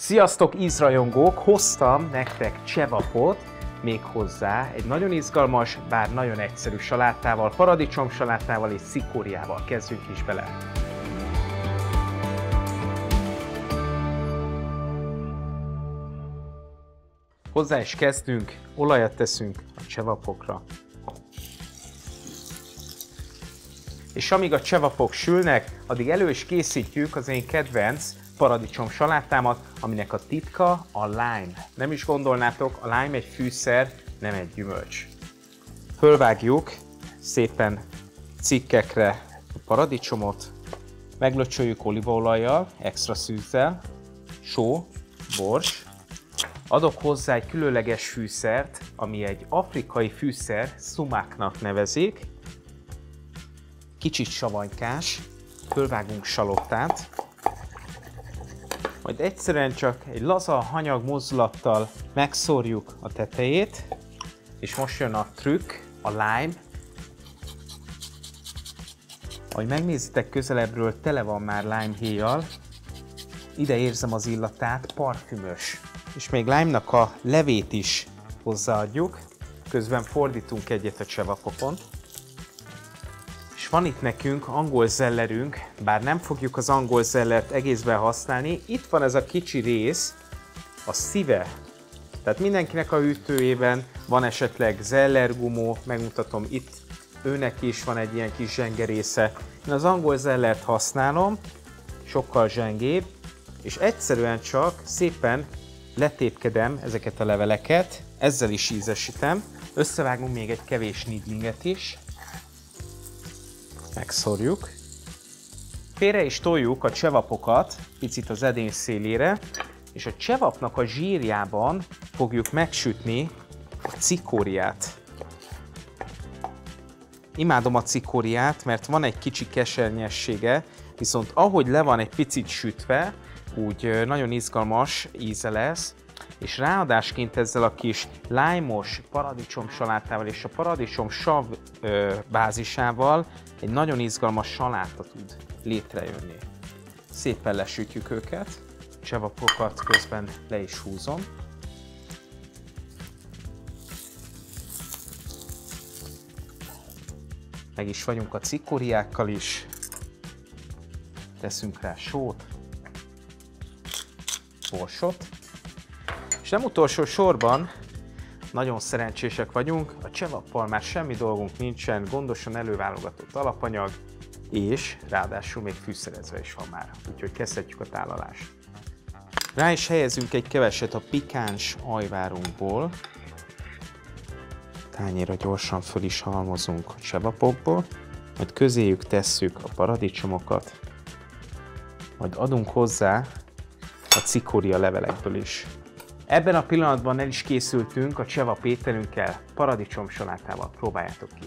Sziasztok ízrajongók! Hoztam nektek csevapot, még hozzá egy nagyon izgalmas, bár nagyon egyszerű salátával, paradicsom salátával és szikóriával. Kezdjünk is bele! Hozzá is kezdünk, olajat teszünk a csevapokra. És amíg a csevapok sülnek, addig elő is készítjük az én kedvenc paradicsom salátámat, aminek a titka a lime. Nem is gondolnátok, a lime egy fűszer, nem egy gyümölcs. Fölvágjuk szépen cikkekre a paradicsomot, meglöcsöljük olívaolajjal, extra szűzzel, só, bors, adok hozzá egy különleges fűszert, ami egy afrikai fűszer, szumáknak nevezik, kicsit savanykás, fölvágunk salottát, majd egyszerűen csak egy laza hanyag mozdulattal megszórjuk a tetejét, és most jön a trükk, a lime. Ahogy megnézitek közelebbről, tele van már lime héjjal, ide érzem az illatát, parfümös. És még lime-nak a levét is hozzáadjuk, közben fordítunk egyet a csevapokon van itt nekünk angol zellerünk, bár nem fogjuk az angol zellert egészben használni. Itt van ez a kicsi rész, a szíve. Tehát mindenkinek a hűtőjében van esetleg zellergumó, megmutatom itt, őnek is van egy ilyen kis zsengerésze. Én az angol zellert használom, sokkal zsengébb, és egyszerűen csak szépen letépkedem ezeket a leveleket, ezzel is ízesítem, összevágunk még egy kevés nidlinget is, megszorjuk. Félre is toljuk a csevapokat picit az edény szélére, és a csevapnak a zsírjában fogjuk megsütni a cikóriát. Imádom a cikóriát, mert van egy kicsi kesernyessége, viszont ahogy le van egy picit sütve, úgy nagyon izgalmas íze lesz, és ráadásként ezzel a kis lájmos paradicsom salátával és a paradicsom sav ö, bázisával egy nagyon izgalmas saláta tud létrejönni. Szépen lesütjük őket, csevapokat közben le is húzom. Meg is vagyunk a cikoriákkal is. Teszünk rá sót, borsot, és nem utolsó sorban, nagyon szerencsések vagyunk, a csevappal már semmi dolgunk nincsen, gondosan előválogatott alapanyag, és ráadásul még fűszerezve is van már, úgyhogy kezdhetjük a tálalást. Rá is helyezünk egy keveset a pikáns ajvárunkból, tányéra gyorsan föl is halmozunk a csevapokból, majd közéjük tesszük a paradicsomokat, majd adunk hozzá a cikória levelekből is. Ebben a pillanatban el is készültünk a Cseva Péterünkkel, paradicsom salátával. Próbáljátok ki!